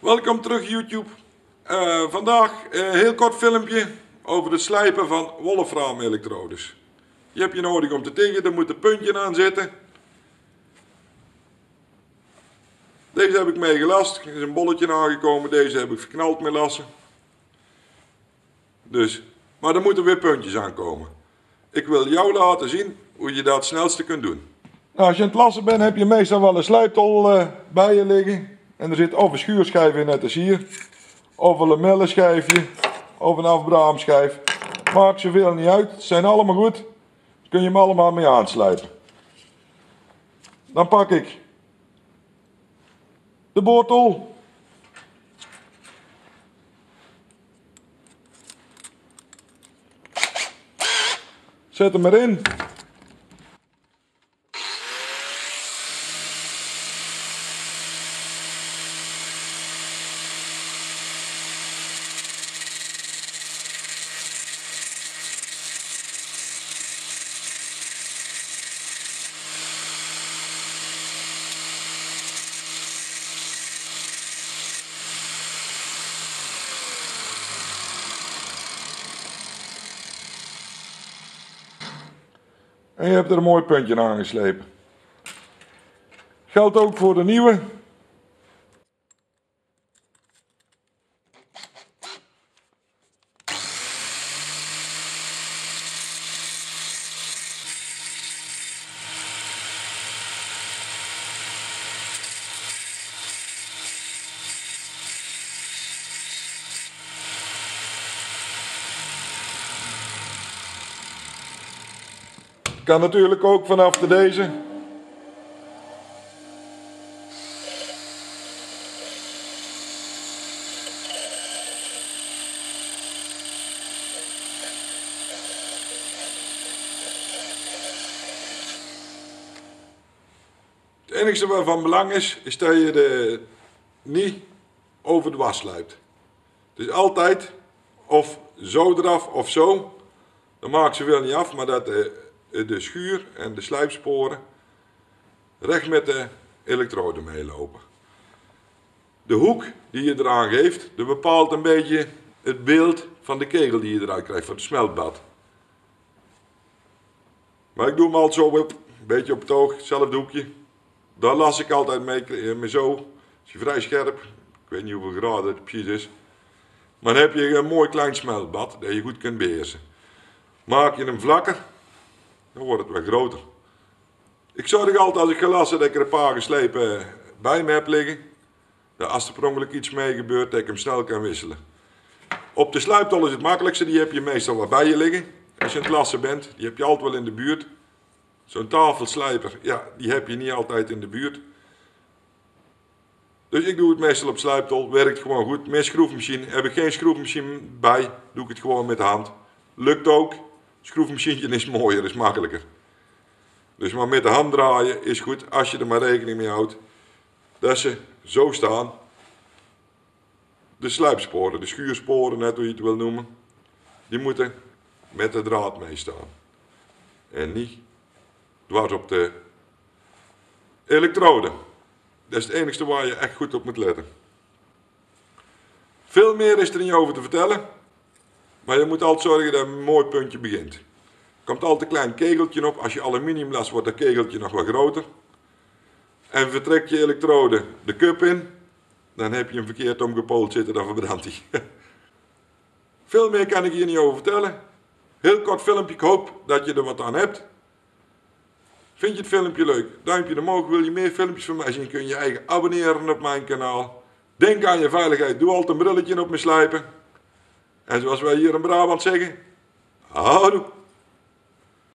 Welkom terug YouTube. Eh, vandaag een heel kort filmpje over het slijpen van wolfraam elektrodes. Je hebt je nodig om te tegen, er moet een puntje aan zitten. Deze heb ik mee gelast, er is een bolletje aangekomen, deze heb ik verknald met lassen. Dus, maar er moeten weer puntjes aankomen. Ik wil jou laten zien hoe je dat het snelste kunt doen. Nou, als je aan het lassen bent, heb je meestal wel een slijptol uh, bij je liggen. En er zit of een schuurschijf in, net als hier. Of een lamellenschijfje. Of een afbraamschijf. Maakt zoveel niet uit. Ze zijn allemaal goed. Kun je hem allemaal mee aanslijpen. Dan pak ik de boortol. Zet hem erin. En je hebt er een mooi puntje aan geslepen. Geldt ook voor de nieuwe. Kan natuurlijk ook vanaf de deze. Het enige wat van belang is, is dat je de niet over de was sluipt. Dus altijd of zo eraf of zo. Dan maakt ze wel niet af, maar dat eh, de schuur en de slijpsporen recht met de elektroden meelopen. De hoek die je eraan geeft, dat bepaalt een beetje het beeld van de kegel die je eruit krijgt, van het smeltbad. Maar ik doe hem altijd zo, een beetje op het oog, hetzelfde hoekje. Daar las ik altijd mee, eh, met zo, is je vrij scherp. Ik weet niet hoeveel graden het precies is. Maar dan heb je een mooi klein smeltbad dat je goed kunt beheersen. Maak je hem vlakker, dan wordt het wat groter. Ik zorg altijd als ik ga lassen dat ik er een paar geslepen bij me heb liggen. Dat als er per ongeluk iets mee gebeurt, dat ik hem snel kan wisselen. Op de sluiptol is het makkelijkste, die heb je meestal wat bij je liggen. Als je het lassen bent, die heb je altijd wel in de buurt. Zo'n tafelslijper, ja, die heb je niet altijd in de buurt. Dus ik doe het meestal op sluiptol, werkt gewoon goed. Met schroefmachine, heb ik geen schroefmachine bij, doe ik het gewoon met de hand. Lukt ook, Schroefmachientje is mooier, is makkelijker. Dus maar met de hand draaien is goed, als je er maar rekening mee houdt. Dat ze zo staan. De sluipsporen, de schuursporen, net hoe je het wil noemen. Die moeten met de draad meestaan. En niet dwars op de elektroden. Dat is het enige waar je echt goed op moet letten. Veel meer is er niet over te vertellen. Maar je moet altijd zorgen dat een mooi puntje begint. Komt altijd een klein kegeltje op. Als je aluminium las, wordt dat kegeltje nog wat groter. En vertrek je elektrode de cup in, dan heb je hem verkeerd omgepoeld zitten, dan verbrandt hij. Veel meer kan ik hier niet over vertellen. Heel kort filmpje, ik hoop dat je er wat aan hebt. Vind je het filmpje leuk? Duimpje omhoog. Wil je meer filmpjes van mij zien? Kun je je eigen abonneren op mijn kanaal. Denk aan je veiligheid. Doe altijd een brilletje op me slijpen. En zoals wij hier in Brabant zeggen, houdoe.